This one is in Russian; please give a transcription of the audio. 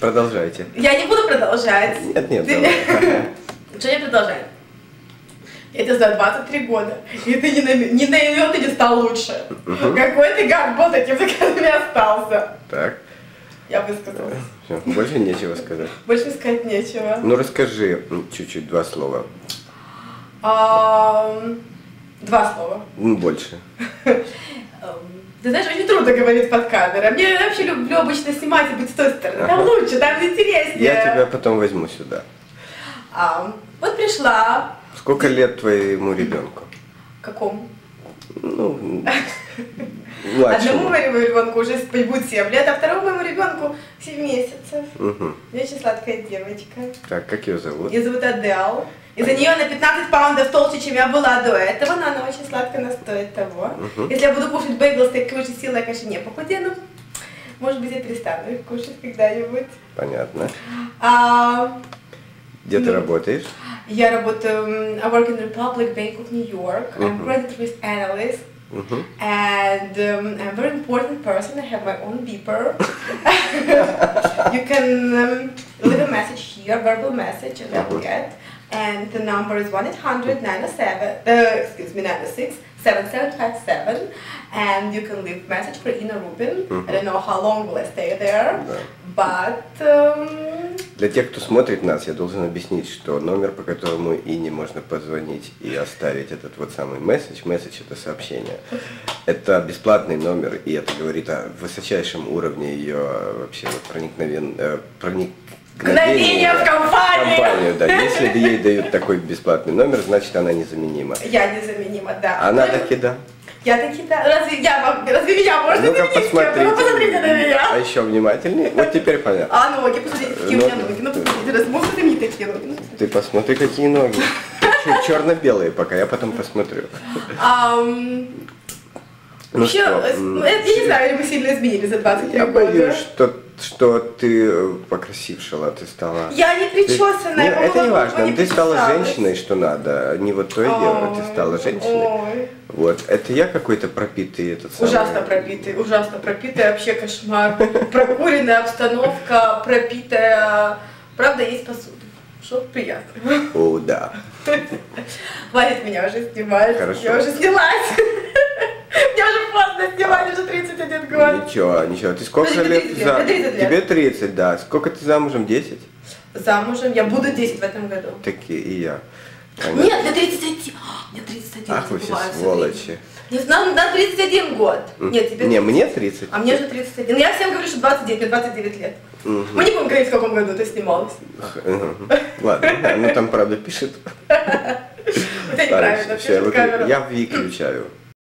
Продолжайте. Я не буду продолжать. Нет, нет, Ты- давай. Что? Я тебя знаю 23 года, и ты ни на, ми- ни на минуту не стал лучше. Какой ты гад был, таким же, как и остался. Так, Я высказалась. все, больше нечего сказать. Больше сказать нечего. Ну расскажи чуть-чуть два слова. Ам, Два слова. Ну, больше. Ты знаешь, очень трудно говорить под камерой. Мне я вообще люблю обычно снимать и быть с той стороны. Там Ага. лучше, там интереснее. Я тебя потом возьму сюда. Ам, Вот пришла. Сколько лет твоему ребенку? Какому? Ну, Одному моему ребенку уже будет 7 лет, а второму моему ребенку 7 месяцев. Мгм. У меня очень сладкая девочка. Так, как ее зовут? Ее зовут Адел. Из-за нее на 15 паундов толще, чем я была до этого, но она очень сладкая, она стоит того. Мгм. Если я буду кушать бейгл с такой же силой, я, конечно, не похудену. Может быть, я перестану их кушать когда-нибудь. Понятно. А, Где ты Ну. работаешь? я работаю, I work in the Republic Bank of New York. I'm credit risk analyst. Mm -hmm. And um, I'm a very important person. I have my own beeper. you can um, leave a message here, verbal message, and I will get. And the number is 1 800 907, uh, excuse me, 96 7757. And you can leave message for Ina Rubin. Mm -hmm. I mm-hmm. don't know how long will I stay there, no. but. Um, Для тех, кто смотрит нас, я должен объяснить, что номер, по которому Ине можно позвонить и оставить этот вот самый месседж, месседж это сообщение, это бесплатный номер, и это говорит о высочайшем уровне ее э, вообще вот проникновен... э, Мгновение в компанию. компанию, да. Если ей дают такой бесплатный номер, значит она незаменима. я незаменима, да. Она Ну, таки да. Я таки да. Разве я вам, разве меня можно Ну-ка заменить? Ну, посмотрите посмотрите. на меня. Еще внимательнее. Вот теперь понятно. А ноги, посмотрите, какие у меня Ноги. ноги. Ну, посмотрите, раз можно заменить такие ноги? Ну, Ты посмотри, какие ноги. Черно-белые пока, я потом посмотрю. Ну Вообще, что, э, ну, я не знаю, мы сильно изменились за 23 Я года. боюсь, что, что ты покрасившила, ты стала... Я не Ты- причесанная, Не, я, это не важно, не ты стала женщиной, что надо, не вот то и дело, ты стала женщиной. ой. Вот, это я какой-то пропитый этот самый... Ужасно пропитый, ужасно пропитый, вообще кошмар. Прокуренная обстановка, пропитая. Правда, есть посуда. Что приятно. О, да. Хватит меня уже снимать. Хорошо. Я уже снялась. Мне уже поздно снимать, уже 31 год. Ничего, ничего. Ты сколько Подожди, лет 30 за... лет, 30 лет. Тебе 30, да. Сколько ты замужем? 10? Замужем. Я буду 10 в этом году. Таки и я. Понятно. Нет, мне 31. Мне 31. Ах, вы все сволочи. Нет, нам на 31 год. Нет, тебе Не, 30. мне 30. А мне же 31. Ну, я всем говорю, что 29, мне 29 лет. Мгм. Мы не будем говорить, в каком году ты снималась. Ладно, да, ну там правда пишет. Это неправильно, пишет камера. Я выключаю.